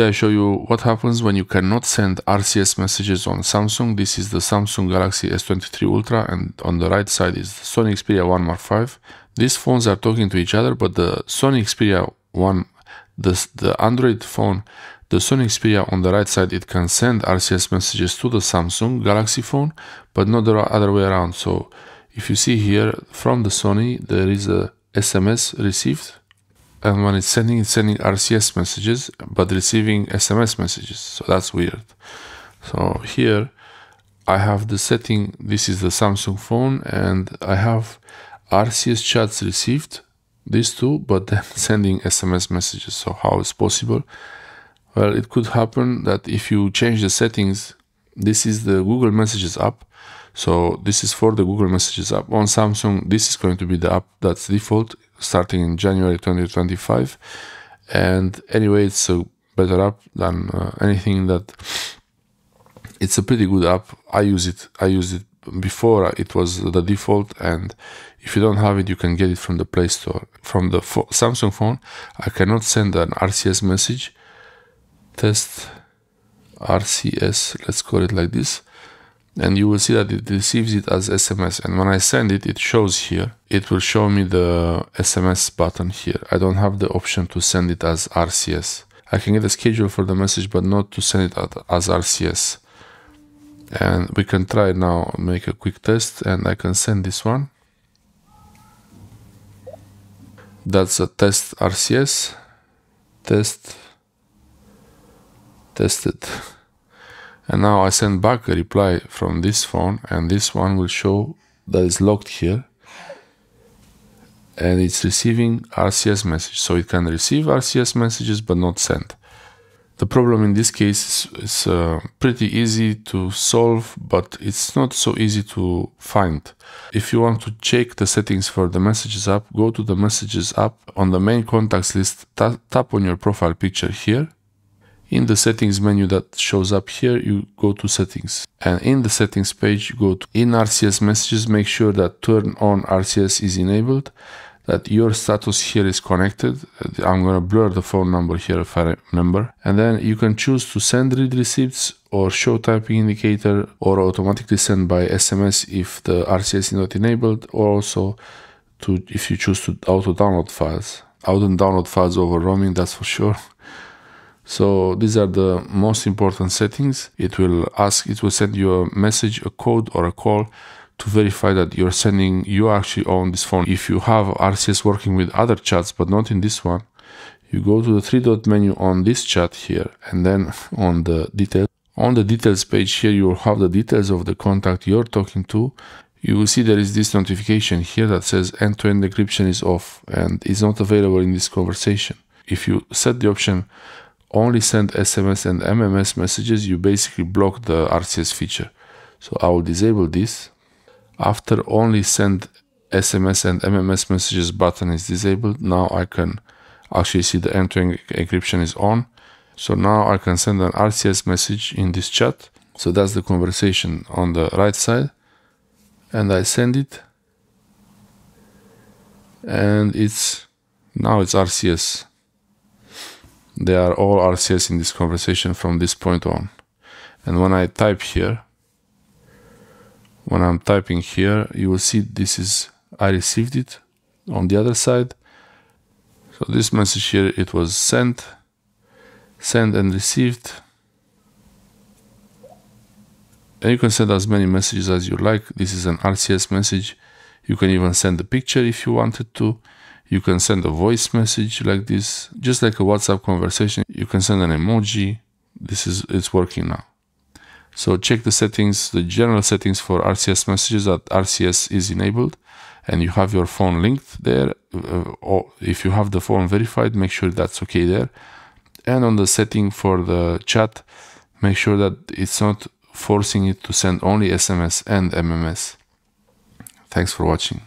Quickly I show you what happens when you cannot send RCS messages on Samsung. This is the Samsung Galaxy S23 Ultra and on the right side is the Sony Xperia 1 Mark 5. These phones are talking to each other but the Sony Xperia 1, the, the Android phone, the Sony Xperia on the right side it can send RCS messages to the Samsung Galaxy phone but not the other way around. So if you see here from the Sony there is a SMS received and when it's sending it's sending RCS messages but receiving SMS messages. So that's weird. So here I have the setting this is the Samsung phone and I have RCS chats received these two but then sending SMS messages. So how is possible? Well it could happen that if you change the settings this is the Google Messages app. So this is for the Google Messages app. On Samsung this is going to be the app that's default starting in January 2025. And anyway, it's a better app than uh, anything that. It's a pretty good app. I use it. I used it before. It was the default, and if you don't have it, you can get it from the Play Store. From the fo Samsung phone, I cannot send an RCS message. Test RCS. Let's call it like this and you will see that it receives it as SMS and when I send it it shows here. It will show me the SMS button here. I don't have the option to send it as RCS I can get a schedule for the message but not to send it as RCS and we can try now make a quick test and I can send this one. That's a test RCS test. Tested and now I send back a reply from this phone and this one will show that it's locked here. And it's receiving RCS message so it can receive RCS messages but not send. The problem in this case is, uh, pretty easy to solve but it's not so easy to find. If you want to check the settings for the messages app go to the messages app. On the main contacts list tap on your profile picture here in the settings menu that shows up here, you go to settings. And in the settings page, you go to in RCS messages, make sure that turn on RCS is enabled, that your status here is connected. I'm going to blur the phone number here if I remember. And then you can choose to send read receipts or show typing indicator or automatically send by SMS if the RCS is not enabled or also to if you choose to auto download files. Auto download files over roaming, that's for sure. So these are the most important settings. It will ask, it will send you a message, a code or a call to verify that you're sending, you actually own this phone. If you have RCS working with other chats, but not in this one, you go to the three dot menu on this chat here and then on the details. On the details page here, you will have the details of the contact you're talking to. You will see there is this notification here that says end-to-end -end encryption is off and is not available in this conversation. If you set the option only send SMS and MMS messages, you basically block the RCS feature. So I will disable this. After only send SMS and MMS messages button is disabled, now I can actually see the end-to-end encryption is on. So now I can send an RCS message in this chat. So that's the conversation on the right side. And I send it. And it's now it's RCS. They are all RCS in this conversation from this point on. And when I type here, when I'm typing here, you will see this is, I received it on the other side. So this message here, it was sent, sent and received. And you can send as many messages as you like. This is an RCS message. You can even send a picture if you wanted to. You can send a voice message like this, just like a WhatsApp conversation. You can send an emoji. This is it's working now. So check the settings, the general settings for RCS messages that RCS is enabled and you have your phone linked there. Uh, or if you have the phone verified, make sure that's okay there. And on the setting for the chat, make sure that it's not forcing it to send only SMS and MMS. Thanks for watching.